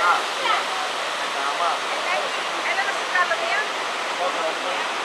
Tama. Tama. Ano masasabi niya? Okay.